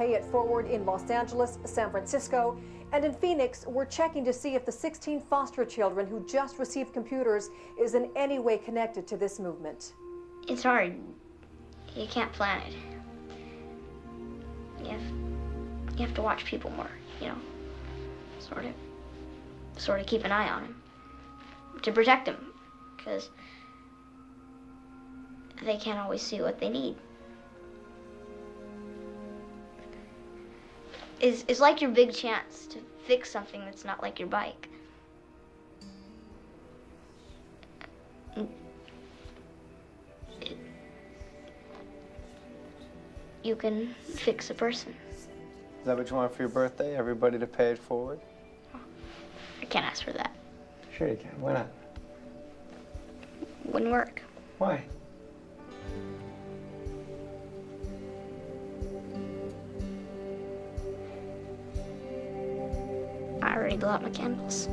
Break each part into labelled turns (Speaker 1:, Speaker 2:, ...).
Speaker 1: Pay it forward in Los Angeles, San Francisco, and in Phoenix, we're checking to see if the 16 foster children who just received computers is in any way connected to this movement.
Speaker 2: It's hard. You can't plan it. You have, you have to watch people more, you know, sort of, sort of keep an eye on them to protect them, because they can't always see what they need. Is is like your big chance to fix something that's not like your bike. It, you can fix a person.
Speaker 3: Is that what you want for your birthday? Everybody to pay it forward?
Speaker 2: I can't ask for that.
Speaker 3: Sure you can. Why not?
Speaker 2: Wouldn't work.
Speaker 3: Why?
Speaker 2: Already blew out my candles.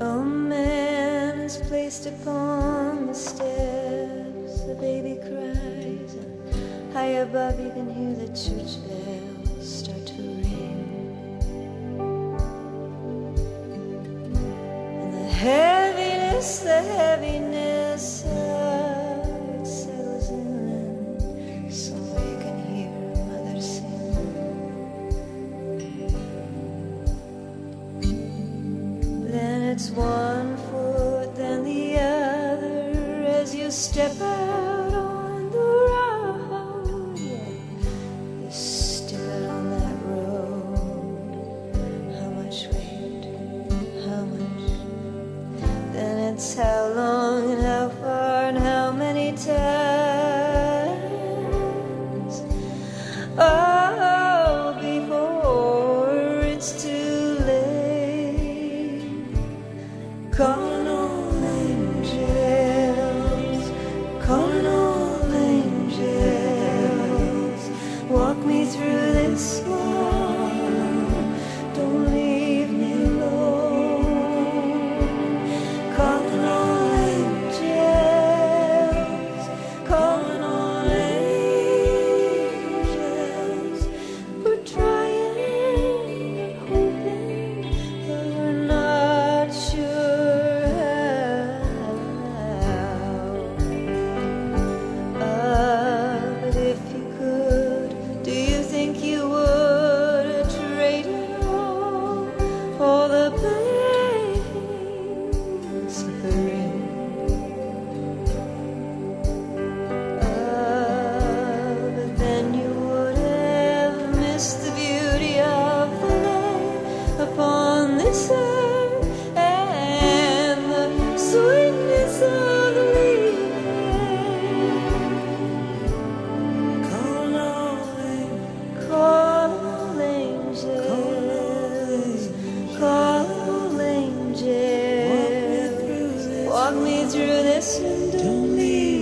Speaker 4: A man is placed upon the steps. The baby cries, and high above you can hear the church bells start to ring. And the heaviness, the heaviness It's one foot, then the other as you step out on the road. Yeah, you step out on that road. How much weight? How much? Then it's how long and how far and how many times. Oh, Calling Walk me through this and don't leave.